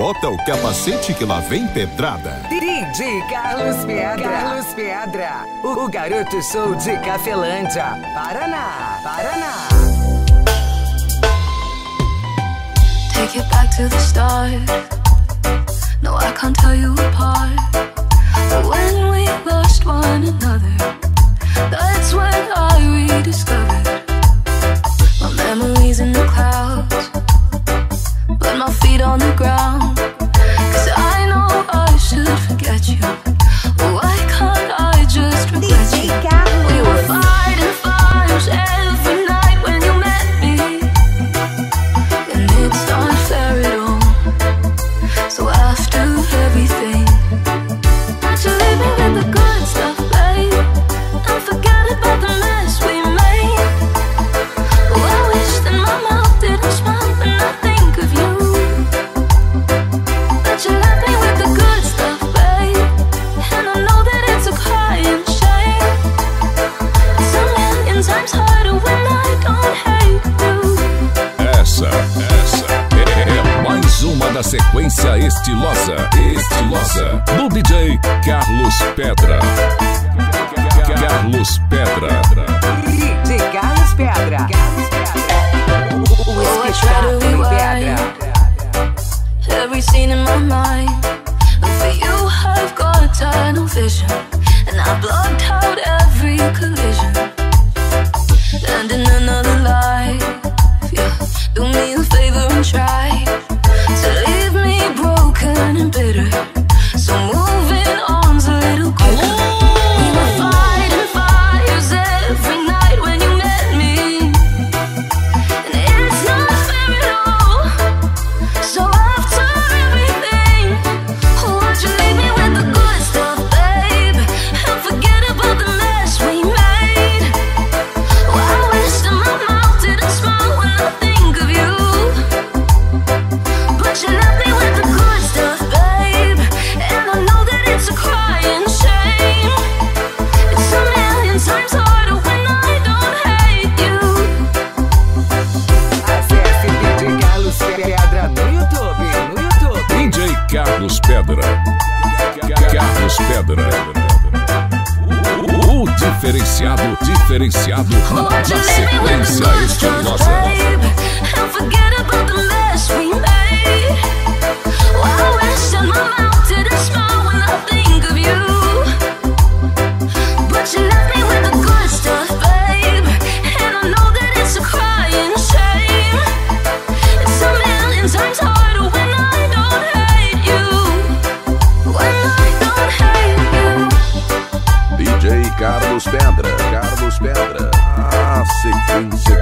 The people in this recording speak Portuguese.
Bota o capacete que lá vem pedrada. DJ Carlos Pedra. Carlos Pedra. O, o garoto show de Cafelândia. Paraná. Paraná. Take it back to the start. No, I can't tell you apart. na sequência estilosa, estilosa, do DJ Carlos Pedra. Carlos Pedra. DJ Carlos Pedra. Carlos pedra. In my mind. And for you, I've got eternal vision. And I blocked out Carlos Pedra. Carlos Pedra. O diferenciado, diferenciado na sequência estilosa. sick things